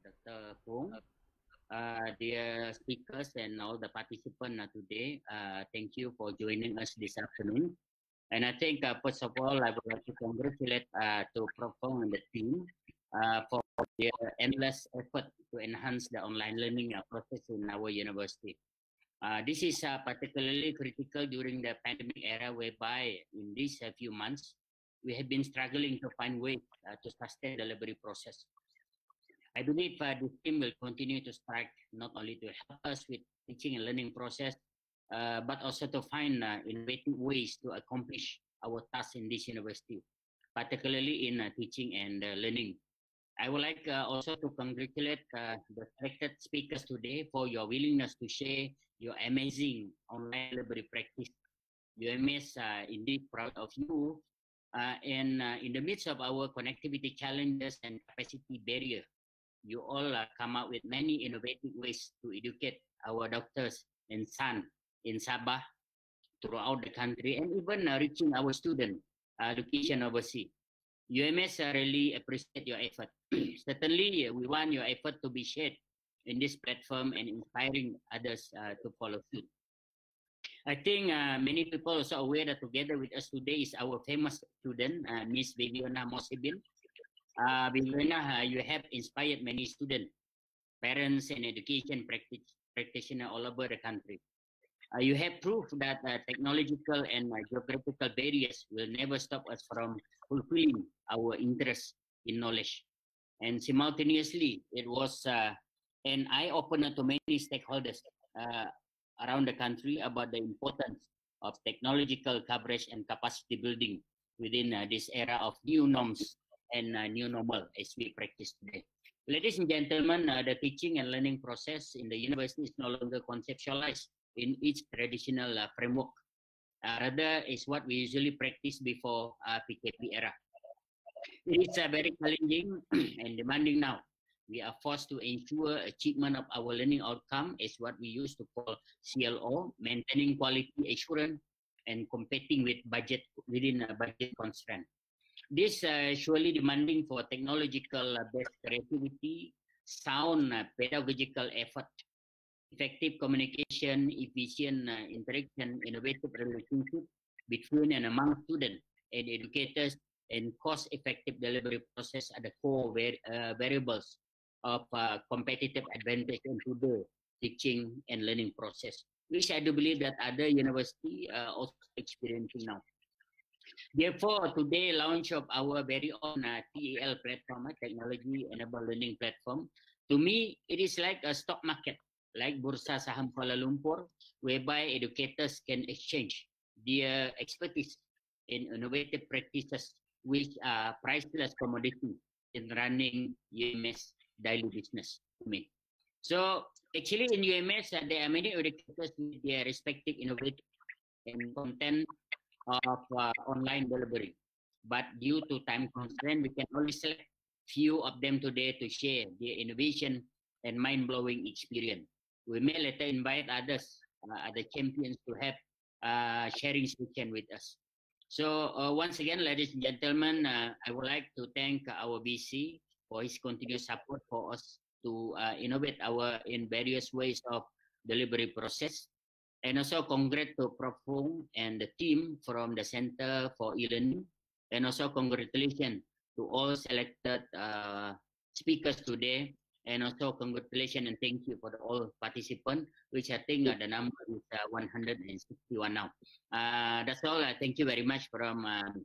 Dr. Pong, uh, dear speakers and all the participants today. Uh, thank you for joining us this afternoon. And I think, uh, first of all, I would like to congratulate uh, to Prof. And the team uh, for their endless effort to enhance the online learning process in our university. Uh, this is uh, particularly critical during the pandemic era, whereby in these uh, few months, we have been struggling to find ways uh, to sustain the delivery process. I believe uh, this team will continue to strive not only to help us with teaching and learning process, uh, but also to find uh, innovative ways to accomplish our tasks in this university, particularly in uh, teaching and uh, learning. I would like uh, also to congratulate the selected speakers today for your willingness to share your amazing online library practice. UMS uh, indeed proud of you. Uh, and uh, in the midst of our connectivity challenges and capacity barrier, you all uh, come up with many innovative ways to educate our doctors and son in Sabah throughout the country and even uh, reaching our student uh, education overseas. UMS uh, really appreciate your effort. Certainly, uh, we want your effort to be shared in this platform and inspiring others uh, to follow suit. I think many people also aware that together with us today is our famous student, Miss Veveonah Mosibin. Uh, Veveonah, uh, you have inspired many students, parents, and education practice, practitioners all over the country. Uh, you have proved that uh, technological and uh, geographical barriers will never stop us from fulfilling our interest in knowledge. And simultaneously, it was uh, an eye opener to many stakeholders uh, around the country about the importance of technological coverage and capacity building within this era of new norms and uh, new normal as we practice today. Ladies and gentlemen, uh, the teaching and learning process in the university is no longer conceptualized in its traditional uh, framework. Uh, rather, is what we usually practice before uh, PKP era. It is uh, very challenging and demanding now. We are forced to ensure achievement of our learning outcome is what we used to call CLO, maintaining quality assurance and competing with budget within a budget constraint. This uh, surely demanding for technological uh, based creativity, sound uh, pedagogical effort, effective communication, efficient uh, interaction, innovative relationship between and among students and educators, and cost-effective delivery process are the core var- variables of competitive advantage into the teaching and learning process, which I do believe that other university are also experiencing now. Therefore, today launch of our very own uh, TEL platform, uh, technology enabled learning platform. To me, it is like a stock market, like Bursa Saham Kuala Lumpur, whereby educators can exchange their expertise in innovative practices which are priceless commodity in running UMS daily business to me. So actually in UMS, uh, there are many educators with their respective innovative and content of uh, online delivery. But due to time constraint, we can only select few of them today to share their innovation and mind-blowing experience. We may later invite others, uh, other champions to have uh, sharing session with us. So uh, once again, ladies and gentlemen, uh, I would like to thank our VC for his continued support for us to uh, innovate our in various ways of delivery process. And also congrats to Prof. Fung and the team from the Center for E-Learning. And also congratulations to all selected uh, speakers today. And also congratulations and thank you for all participants, which I think uh, the number is uh, 161 now. Uh, that's all. Thank you very much from um,